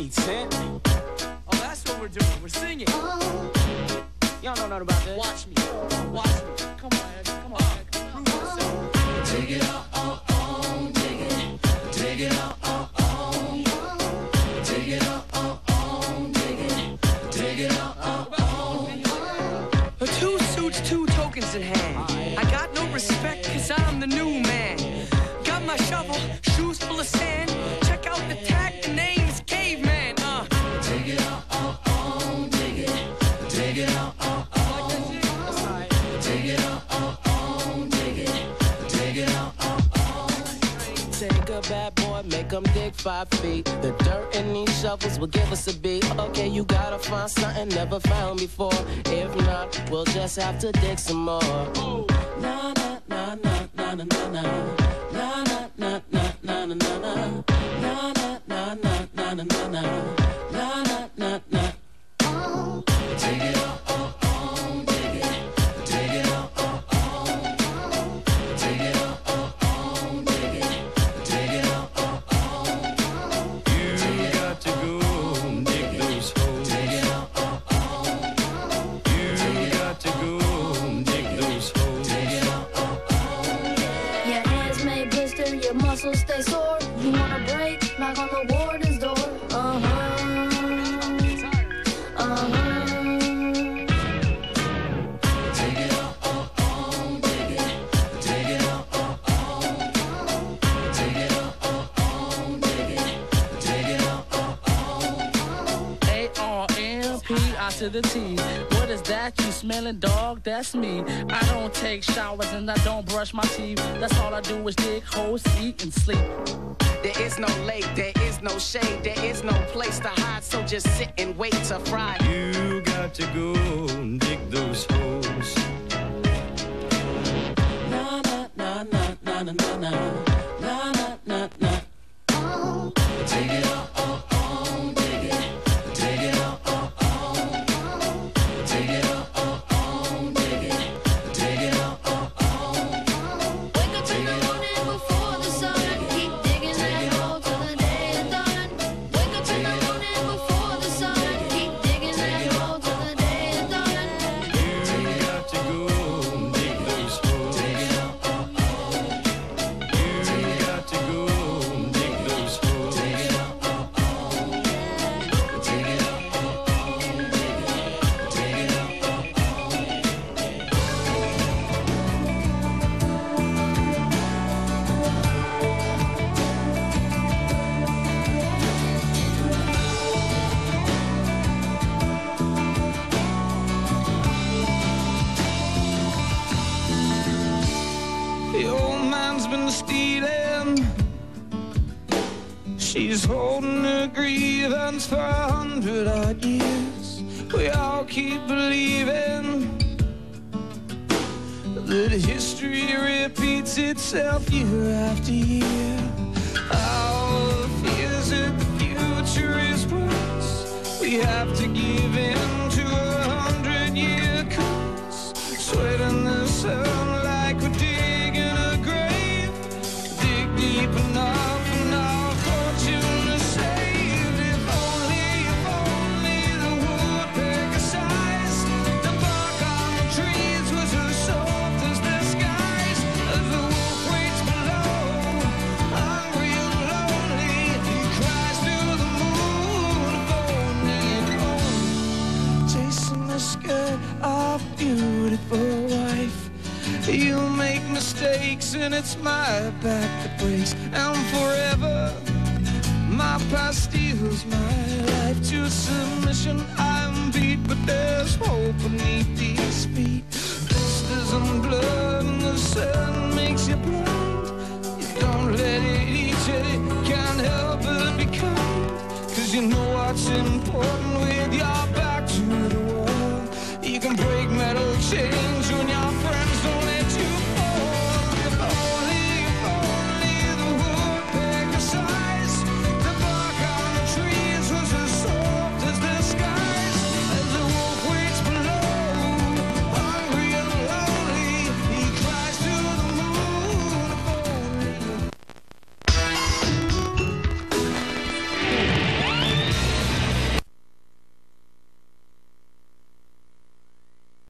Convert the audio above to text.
man. Eh? Oh, that's what we're doing. We're singing. Y'all know nothing about this. Watch me. Watch me. Come on, Ed. Come on, Ed. Prove yourself. Take it out, oh, oh, take it. Take it out, oh, oh. Take it out, oh, oh, take it. Take it out, oh, oh. Two suits, two tokens in hand. I got no respect cause I'm the new man. Got my shovel, shoes full of sand. Make dig five feet. The dirt in these shovels will give us a beat. Okay, you gotta find something never found before. If not, we'll just have to dig some more. Na na na na na. Na na na na na na na na. Na na na na na na na na. Na stay. You wanna break, knock on the warden's door. Uh huh. Uh huh. Oh, oh, oh, oh. Oh, oh, oh, oh. To the T. What is that? You smelling dog? That's me. I don't take showers and I don't brush my teeth. That's all I do is dig holes, eat, and sleep. There is no lake, there is no shade, there is no place to hide, so just sit and wait to fry. You got to go She's holding her grievance for a hundred odd years. We all keep believing that history repeats itself year after year. Our fears that the future is worse. We have to give in mistakes and it's my back that breaks. I'm forever, my past steals my life to submission. I'm beat, but there's hope beneath these feet.